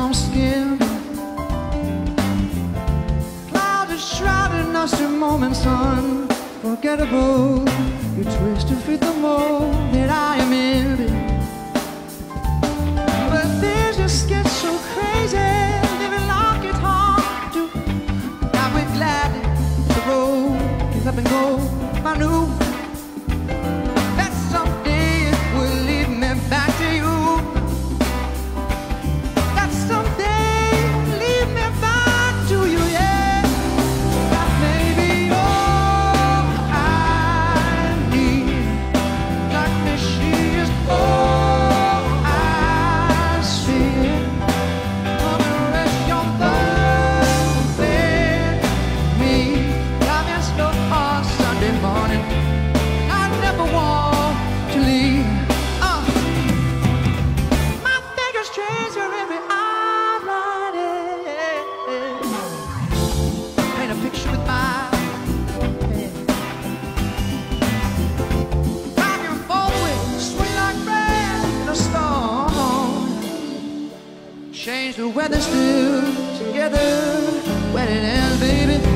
some skin. Cloud is shrouded, not your moment's unforgettable. You twist to fit the mold. Change the weather still together when it ends, baby.